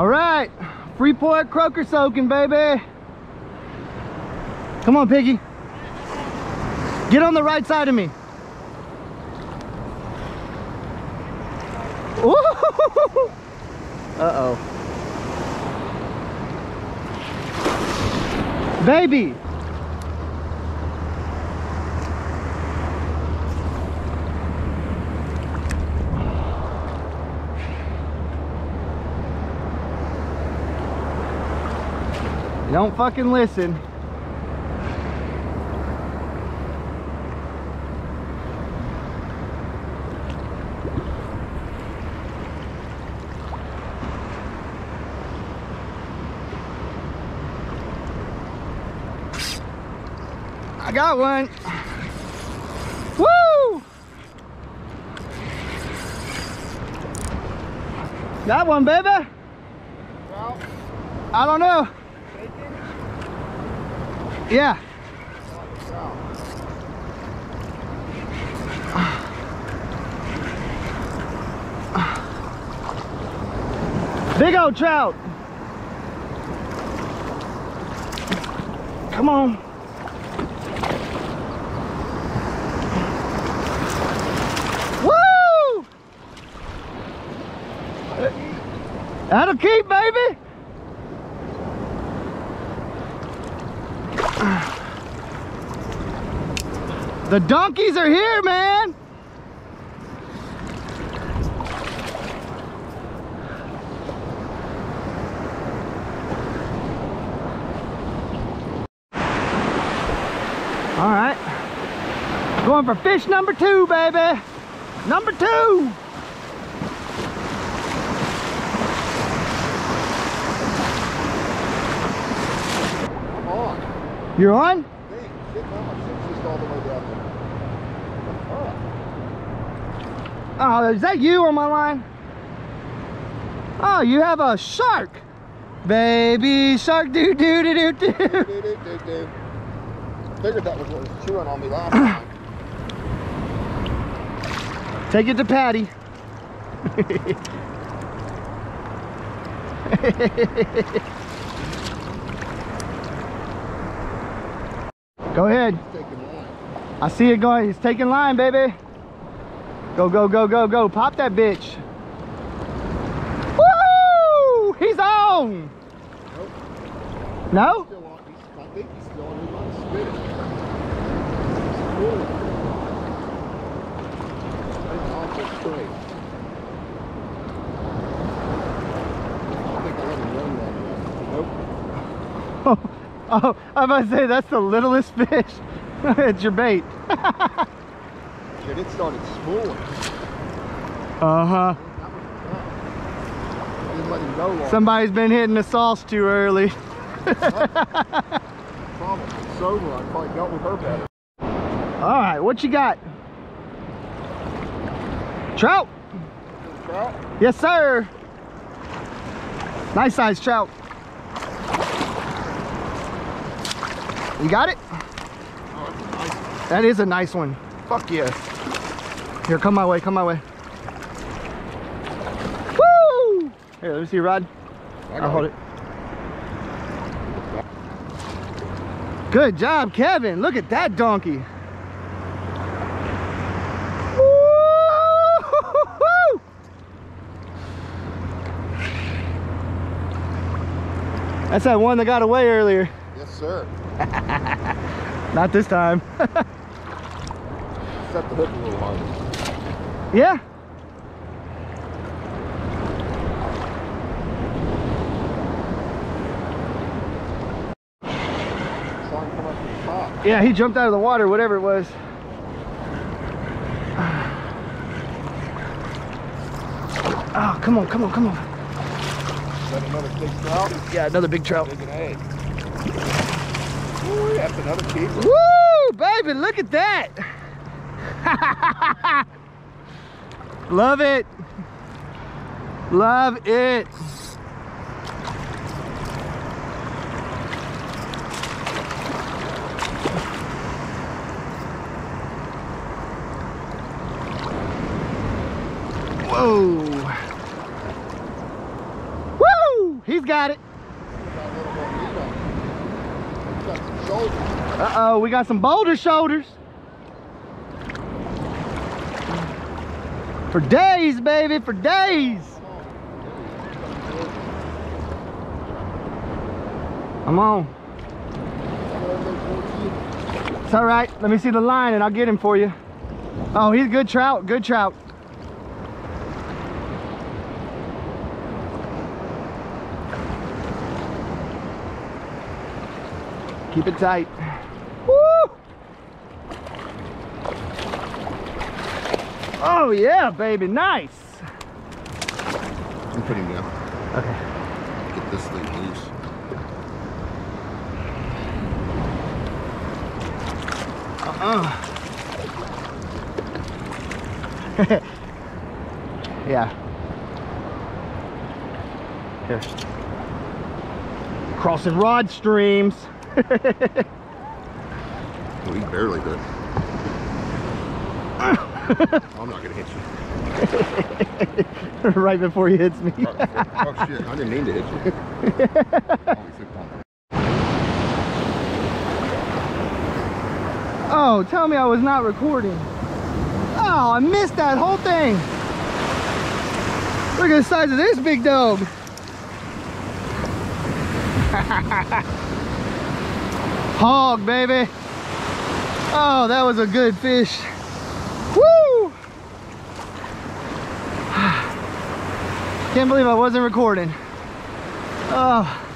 All right, Freeport croaker soaking, baby. Come on, Piggy. Get on the right side of me. Uh-oh. Baby. Don't fucking listen. I got one. Woo! Got one, baby. Well, I don't know. Yeah. Big old trout. Come on. Woo! That'll keep, baby. The donkeys are here, man. All right. Going for fish number two, baby. Number two. I'm on. You're on? Hey, sitting on my shit's just all the way down there. What Oh, is that you on my line? Oh, you have a shark. Baby shark doo doo doo doo doo. the fuck? Do, do, do, do. Figured that was what was chewing on me last time. Take it to Patty. Go ahead. He's taking line. I see it going. He's taking line, baby. Go, go, go, go, go. Pop that bitch. Woo! He's on. Nope. No? Still on. He's, I think he's still on. He might spit it. He's cool. It's awful straight. I think I let him run that. Nope. Oh, oh, I was about to say that's the littlest fish. it's your bait. Shit, it started spooling. Uh-huh. That was a trap. I didn't let him go long. Somebody's been hitting the sauce too early. Sober. I probably dealt with her better. All right, what you got? Trout. Trout? Yes, sir. Nice size trout. You got it? Oh, that's a nice one. That is a nice one. Fuck yeah. Here, come my way, come my way. Woo! Here, let me see your rod. I I'll hold it. Good job, Kevin. Look at that donkey. Woo! That's that one that got away earlier. Yes, sir. Not this time. Set the hook a little harder. yeah. Saw him come up to the top. Yeah, he jumped out of the water, whatever it was. Oh, come on, come on, come on. Is that another big trout? Yeah, another big trout. Ooh, that's another keeper. Woo, baby, look at that. Love it. Love it. Whoa. Woo! he's got it. Got a little more meat on it. Got some shoulders. Uh-oh, we got some boulder shoulders. For days, baby, for days. Come on. It's all right. Let me see the line and I'll get him for you. Oh, he's a good trout, good trout. Keep it tight. Woo! Oh yeah, baby, nice. I'm putting down. Okay. Get this thing loose. Uh. yeah. Here. Crossing rod streams. He barely did. I'm not gonna hit you. right before he hits me. Oh, oh, shit, I didn't mean to hit you. Only six pounds. Oh, tell me I was not recording. Oh, I missed that whole thing. Look at the size of this big dog. Hog, baby. Oh, that was a good fish. Woo! Can't believe I wasn't recording. Oh.